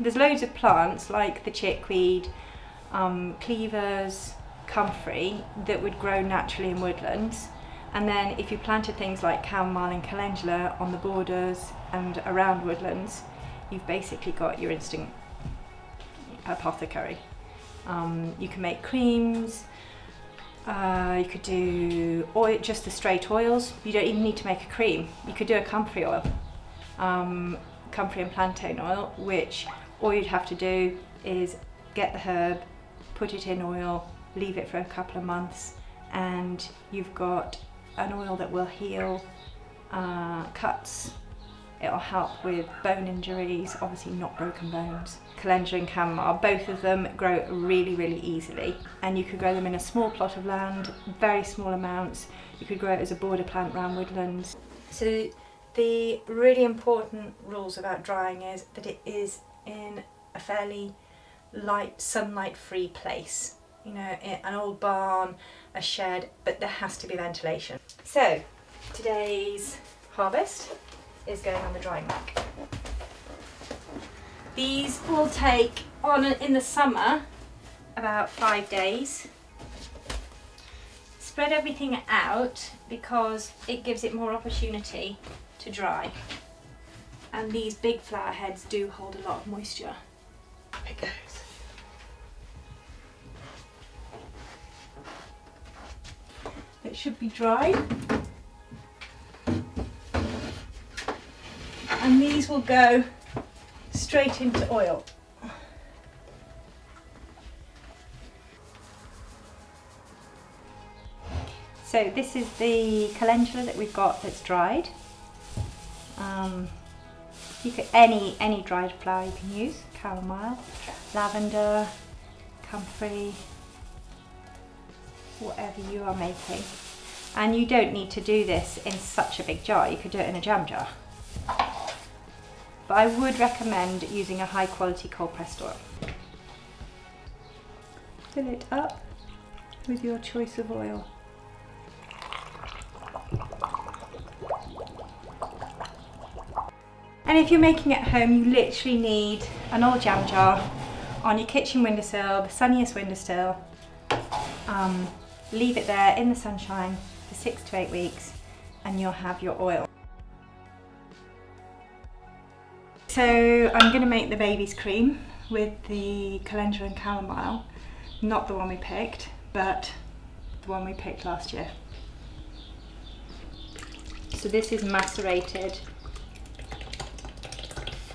there's loads of plants like the chickweed, um, cleavers, comfrey that would grow naturally in woodlands. And then if you planted things like chamomile and calendula on the borders and around woodlands, you've basically got your instant apothecary. Um, you can make creams, uh, you could do oil, just the straight oils. You don't even need to make a cream. You could do a comfrey oil, um, comfrey and plantain oil, which all you'd have to do is get the herb, put it in oil, leave it for a couple of months, and you've got an oil that will heal uh, cuts. It'll help with bone injuries, obviously not broken bones. Calendula and chamomile, both of them grow really, really easily. And you could grow them in a small plot of land, very small amounts. You could grow it as a border plant around woodlands. So the really important rules about drying is that it is in a fairly light, sunlight-free place. You know, an old barn, a shed, but there has to be ventilation. So, today's harvest is going on the drying rack. These will take on in the summer about five days. Spread everything out because it gives it more opportunity to dry. And these big flower heads do hold a lot of moisture. It goes. It should be dried. And these will go straight into oil. So this is the calendula that we've got that's dried. Um, you could any any dried flower you can use, chamomile, lavender, comfrey, whatever you are making. And you don't need to do this in such a big jar, you could do it in a jam jar. But I would recommend using a high quality cold pressed oil. Fill it up with your choice of oil. And if you're making it at home, you literally need an old jam jar on your kitchen windowsill, the sunniest windowsill. Um, leave it there in the sunshine for six to eight weeks and you'll have your oil. So I'm going to make the baby's cream with the calendula and chamomile, not the one we picked, but the one we picked last year. So this is macerated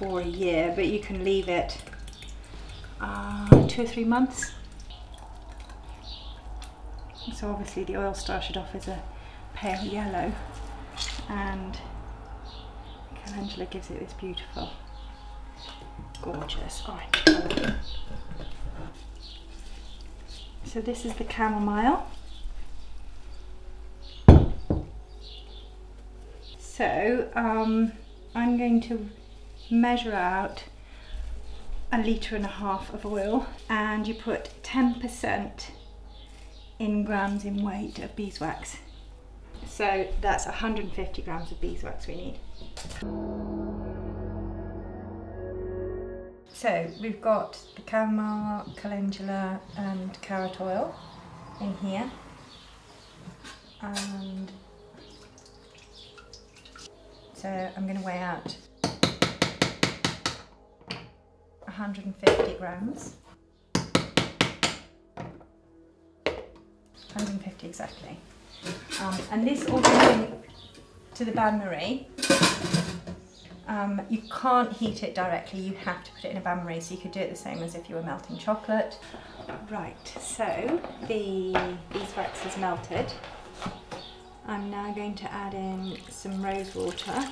for a year, but you can leave it uh, two or three months. So obviously the oil started off as a pale yellow and calendula gives it this beautiful, gorgeous orange colour. So this is the chamomile. So um, I'm going to measure out a litre and a half of oil and you put 10% in grams in weight of beeswax. So that's 150 grams of beeswax we need. So we've got the chamomile, calendula and carrot oil in here and so I'm going to weigh out 150 grams. 150 exactly. Um, and this all goes to the bain-marie. Um, you can't heat it directly, you have to put it in a bain-marie, so you could do it the same as if you were melting chocolate. Right, so the beeswax is melted. I'm now going to add in some rose water,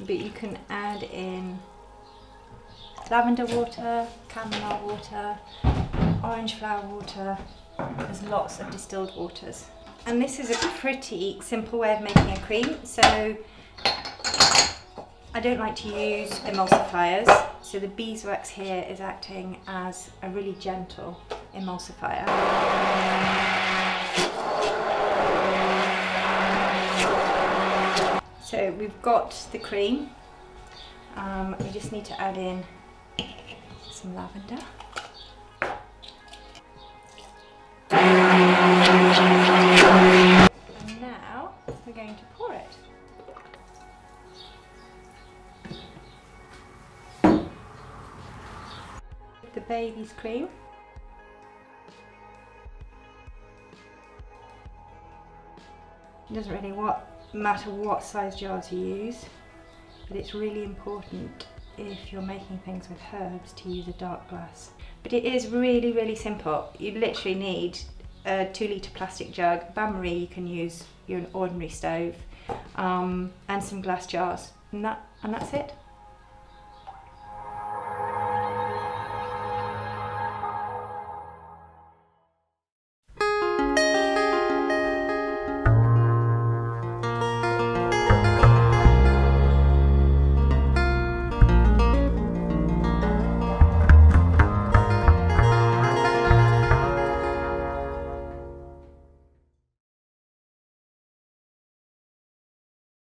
but you can add in lavender water, chamomile water, orange flower water. There's lots of distilled waters. And this is a pretty simple way of making a cream. So I don't like to use emulsifiers. So the beeswax here is acting as a really gentle emulsifier. So we've got the cream. Um, we just need to add in some lavender. And now we're going to pour it. The baby's cream. It doesn't really what, matter what size jars you use, but it's really important if you're making things with herbs to use a dark glass. But it is really, really simple. You literally need a two litre plastic jug, bain-marie you can use your ordinary stove, um, and some glass jars, and, that, and that's it.